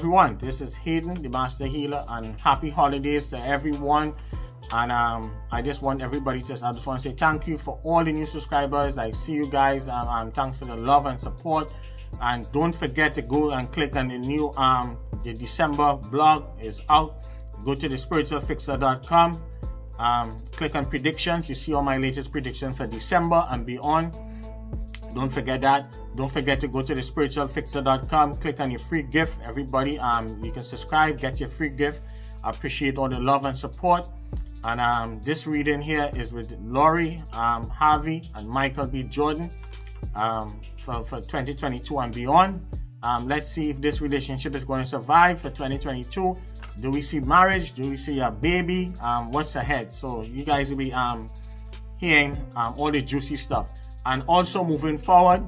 Everyone, this is Hayden, the Master Healer, and happy holidays to everyone. And um, I just want everybody to, I just want to say thank you for all the new subscribers. I see you guys. Um, um, thanks for the love and support. And don't forget to go and click on the new, um, the December blog is out. Go to the spiritualfixer.com. Um, click on predictions. You see all my latest predictions for December and beyond. Don't forget that. Don't forget to go to the spiritualfixer.com. Click on your free gift. Everybody, um, you can subscribe, get your free gift. I appreciate all the love and support. And um, this reading here is with Lori um, Harvey and Michael B. Jordan um, for, for 2022 and beyond. Um, let's see if this relationship is going to survive for 2022. Do we see marriage? Do we see a baby? Um, what's ahead? So you guys will be um, hearing um, all the juicy stuff. And also moving forward,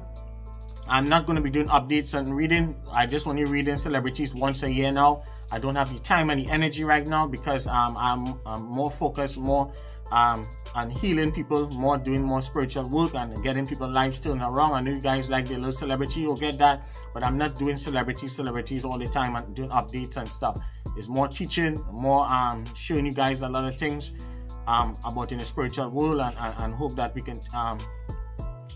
I'm not going to be doing updates and reading. I just only reading celebrities once a year now. I don't have the time and the energy right now because um, I'm, I'm, more focused, more um, on healing people, more doing more spiritual work and getting people's lives turned around. I know you guys like the little celebrity, you'll get that, but I'm not doing celebrity celebrities all the time. I'm doing updates and stuff. It's more teaching, more um, showing you guys a lot of things um, about in the spiritual world and, and, and hope that we can um,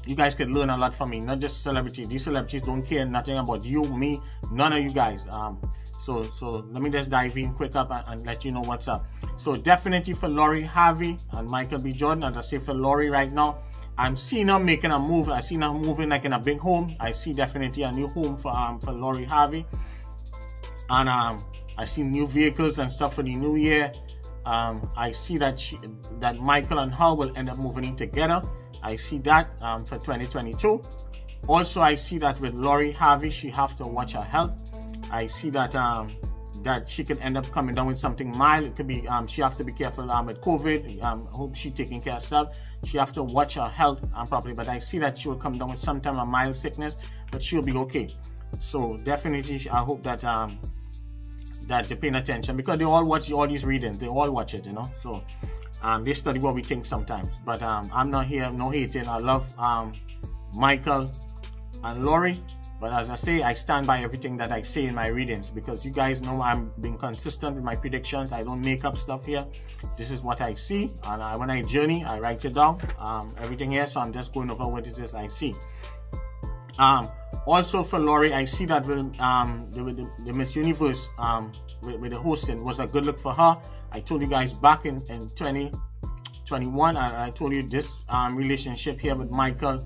you guys can learn a lot from me, not just celebrities. These celebrities don't care nothing about you, me, none of you guys. Um, so so let me just dive in quick up and, and, let you know what's up. So definitely for Lori Harvey and Michael B. Jordan, as I say for Lori right now, I'm seeing her making a move. I see her moving like in a big home. I see definitely a new home for um for Lori Harvey. And um I see new vehicles and stuff for the new year. Um, I see that she, that Michael and her will end up moving in together. I see that um, for 2022. Also, I see that with Lori Harvey, she have to watch her health. I see that um, that she could end up coming down with something mild. It could be um, she have to be careful um, with COVID. Um, hope she taking care of herself. She have to watch her health um, properly. But I see that she will come down with some type of mild sickness, but she'll be okay. So definitely, I hope that um, that they're paying attention because they all watch all these readings. They all watch it, you know. So um, they study what we think sometimes. But um, I'm not here, no hating. I love um, Michael and Lori. But as I say, I stand by everything that I say in my readings because you guys know I'm being consistent with my predictions. I don't make up stuff here. This is what I see. And I, when I journey, I write it down. Um, everything here. So I'm just going over what it is I see. Um, also for Lori, I see that with, um, the, the, the Miss Universe um, with, with, the hosting was a good look for her. I told you guys back in, in 2021, I, I told you this um, relationship here with Michael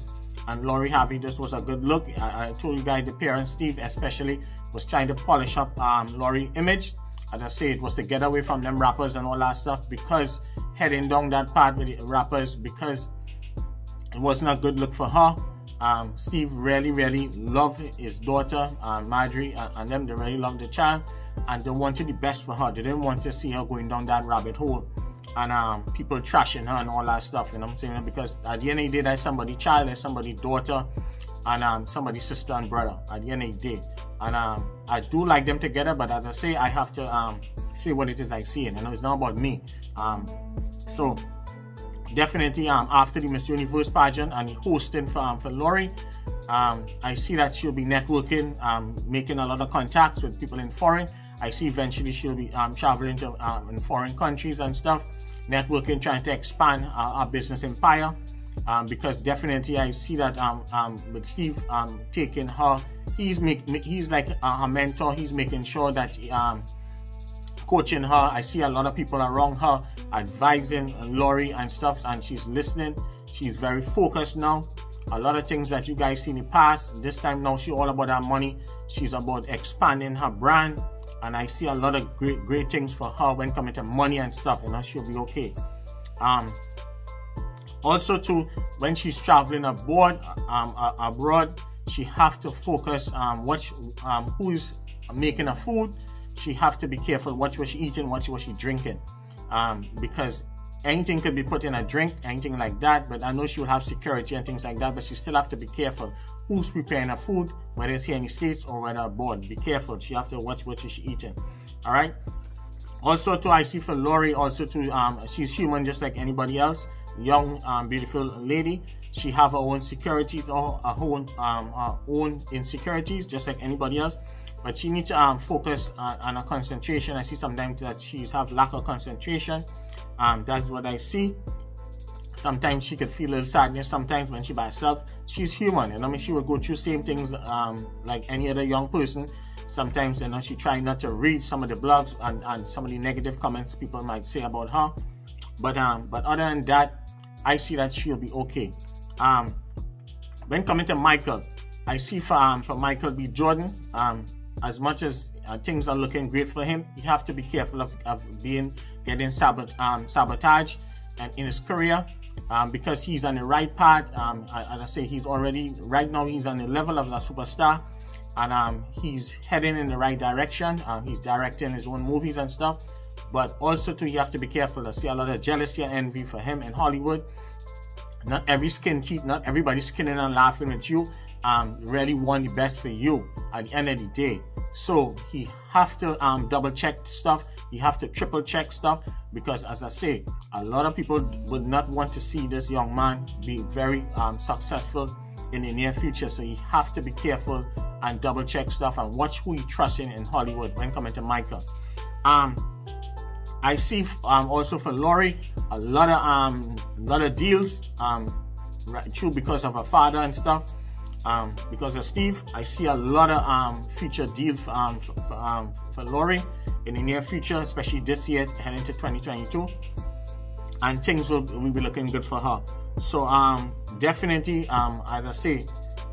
and Lori Harvey, this was a good look. I, I, told you guys the parents, Steve especially was trying to polish up um, Lori image. As I say, it was to get away from them rappers and all that stuff because heading down that path with the rappers because it wasn't a good look for her. Um, Steve really, really loved his daughter, uh, Marjorie, and, and them. They really loved the child, and they wanted the best for her. They didn't want to see her going down that rabbit hole and um, people trashing her and all that stuff. You know what I'm saying? Because at the end of the day, that's somebody's child, that's somebody's daughter, and um, somebody's sister and brother. At the end of the day, and um, I do like them together. But as I say, I have to um, see what it is I see. You know, it's not about me. Um, so definitely um, after the Miss Universe pageant and hosting for, um, for Lori, um, I see that she'll be networking, um, making a lot of contacts with people in foreign. I see eventually she'll be um, traveling to um, in foreign countries and stuff, networking, trying to expand uh, our business empire. Because definitely I see that with Steve um, taking her, he's make, he's like a, mentor. He's making sure that um, coaching her. I see a lot of people around her advising Lori and stuff, and she's listening. She's very focused now. A lot of things that you guys see in the past. This time now, she's all about her money. She's about expanding her brand, and I see a lot of great, great things for her when coming to money and stuff. And you she'll be okay. Um, also, too, when she's traveling abroad, um, abroad, she have to focus on what she, um, who is making her food she have to be careful what was she eating, what was she drinking. Um, because anything could be put in a drink, anything like that. But I know she will have security and things like that. But she still have to be careful who's preparing her food, whether it's here in the States or whether abroad. Be careful. She have to watch what she's eating. All right. Also, too, I see for Lori, also too, um, she's human just like anybody else. Young, um, beautiful lady. She have her own securities or her own, um, her own insecurities, just like anybody else. But she needs to um, focus on, on her concentration. I see sometimes that she's have lack of concentration. Um, that's what I see. Sometimes she could feel a little sadness. Sometimes when she by herself, she's human. And I mean, she will go through same things um, like any other young person. Sometimes you know she try not to read some of the blogs and, and some of the negative comments people might say about her. But um, but other than that, I see that she'll be okay. Um, when coming to Michael, I see from, um, for Michael B. Jordan, um, as much as uh, things are looking great for him, you have to be careful of, of being getting sabot um, sabotage and in his career um, because he's on the right path. Um, as I say, he's already right now he's on the level of a superstar, and um, he's heading in the right direction. Uh, he's directing his own movies and stuff. But also too, you have to be careful. I see a lot of jealousy and envy for him in Hollywood. Not every skin cheat, not everybody skinning and laughing at you. Um, really want the best for you at the end of the day. So he have to um, double check stuff. He have to triple check stuff because, as I say, a lot of people would not want to see this young man be very um, successful in the near future. So you have to be careful and double check stuff and watch who you trust in in Hollywood when coming to Michael. Um, I see um, also for Lori a lot of um lot of deals um right true because of her father and stuff. Um, because of Steve, I see a lot of um future deals um, for, for, um, for Lori in the near future, especially this year heading to 2022, and things will, will be looking good for her. So um definitely um as I say,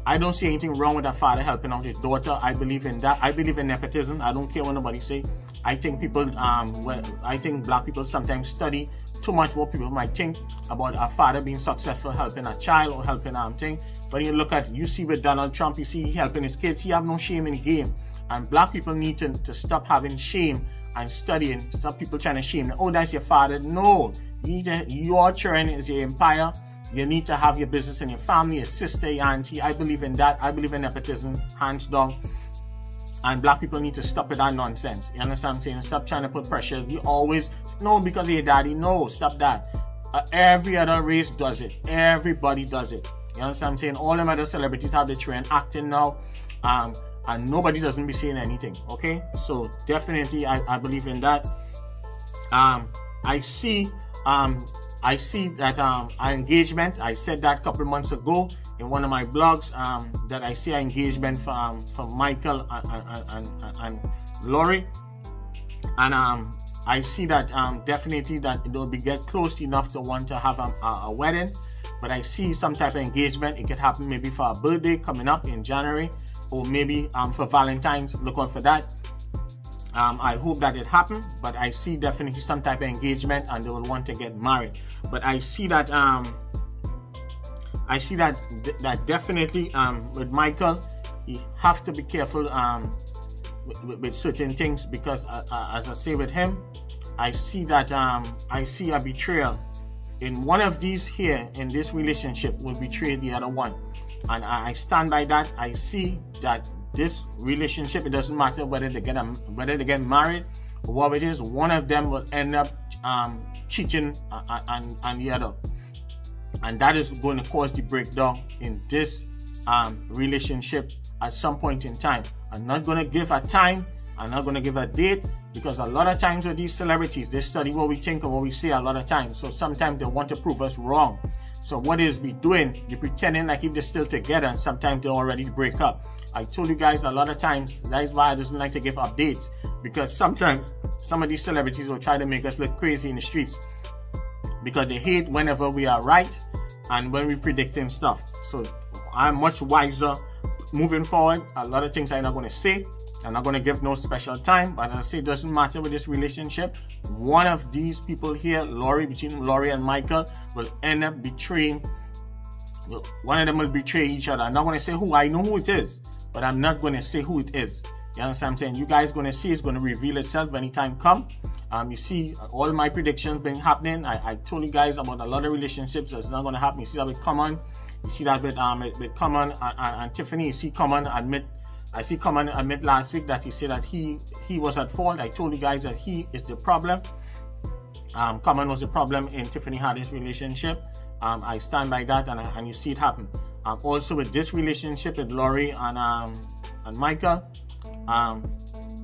I don't see anything wrong with a father helping out his daughter. I believe in that. I believe in nepotism. I don't care what nobody say. I think people, um, well, I think black people sometimes study too much what people might think about a father being successful helping a child or helping um thing. But you look at, you see with Donald Trump, you see he helping his kids. He have no shame in the game. And black people need to, to stop having shame and studying. Stop people trying to shame. Oh, that's your father. No, you to, your children is your empire. You need to have your business and your family, your sister, your auntie. I believe in that. I believe in nepotism, hands down. And black people need to stop with that nonsense. You understand what I'm saying? Stop trying to put pressure. We always, no, because of your daddy. No, stop that. Uh, every other race does it. Everybody does it. You understand what I'm saying? All them other celebrities have the trend acting now. Um, and nobody doesn't be saying anything. Okay? So definitely I, I believe in that. Um, I see um I see that um, our engagement, I said that a couple months ago in one of my blogs, um, that I see engagement from, from Michael and, and, and, and Lori. And um, I see that um, definitely that it will be get close enough to want to have a, a, wedding. But I see some type of engagement. It could happen maybe for a birthday coming up in January or maybe um, for Valentine's. Look out for that. Um, I hope that it happen, but I see definitely some type of engagement and they will want to get married. But I see that um, I see that that definitely um, with Michael, you have to be careful um, with, with certain things because uh, uh, as I say with him, I see that um, I see a betrayal in one of these here in this relationship will betray the other one, and I, stand by that. I see that this relationship, it doesn't matter whether they get a, whether they get married or what it is, one of them will end up um, cheating on, on the other. And that is going to cause the breakdown in this um, relationship at some point in time. I'm not going to give a time, I'm not going to give a date because a lot of times with these celebrities, they study what we think and what we say a lot of times. So sometimes they want to prove us wrong. So what is we doing? You're pretending like if they're still together and sometimes they already break up. I told you guys a lot of times, that is why I doesn't like to give updates. Because sometimes some of these celebrities will try to make us look crazy in the streets. Because they hate whenever we are right and when we predicting stuff. So I'm much wiser moving forward. A lot of things I'm not going to say. I'm not going to give no special time. But I say it doesn't matter with this relationship one of these people here, Lori, between Lori and Michael, will end up betraying. One of them will betray each other. I'm not going to say who. I know who it is, but I'm not going to say who it is. You understand what I'm saying? You guys going to see it's going to reveal itself anytime come. Um, you see all my predictions been happening. I, I told you guys about a lot of relationships that's not going to happen. You see that with Common. You see that with um with, Common and, and, and Tiffany. You see Common admit I see Common admit last week that he said that he he was at fault. I told you guys that he is the problem. Um, Common was the problem in Tiffany Haddish relationship. Um, I stand by that, and, and you see it happen. Um, also with this relationship with Lori and um, and Michael, Um,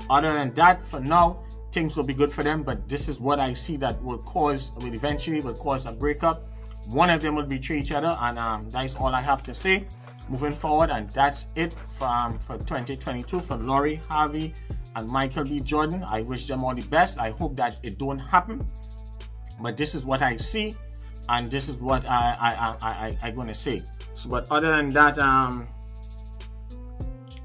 other than that, for now, things will be good for them. But this is what I see that will cause, will eventually will cause a breakup. One of them will betray each other, and um, that's all I have to say moving forward. And that's it from for 2022 for Lori Harvey and Michael B. Jordan. I wish them all the best. I hope that it don't happen. But this is what I see, and this is what I I I I, I gonna say. So, but other than that, um,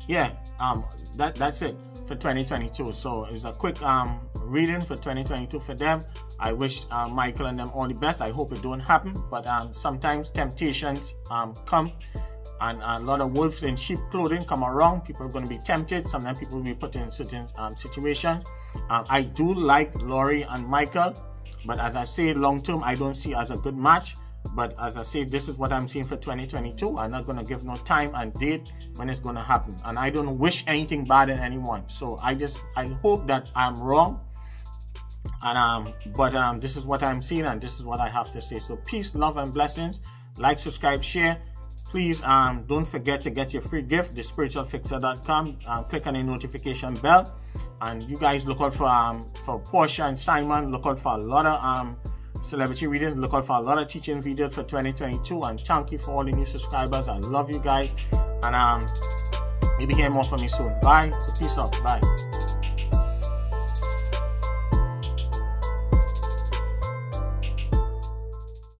yeah, um, that that's it for 2022. So it's a quick um reading for 2022 for them. I wish uh, Michael and them all the best. I hope it don't happen, but um, sometimes temptations um, come and a lot of wolves in sheep clothing come around. People are going to be tempted. Sometimes people will be put in certain um, situations. Um, I do like Lori and Michael, but as I say, long term, I don't see as a good match. But as I say, this is what I'm seeing for 2022. I'm not going to give no time and date when it's going to happen. And I don't wish anything bad in anyone. So I just, I hope that I'm wrong. And um, but um, this is what I'm seeing, and this is what I have to say. So peace, love, and blessings. Like, subscribe, share. Please um, don't forget to get your free gift, thespiritualfixer.com. Um, click on the notification bell. And you guys look out for um, for Porsha and Simon. Look out for a lot of um, celebrity readings. Look out for a lot of teaching videos for 2022. And thank you for all the new subscribers. I love you guys. And um, maybe hear more from me soon. Bye. So peace out. Bye.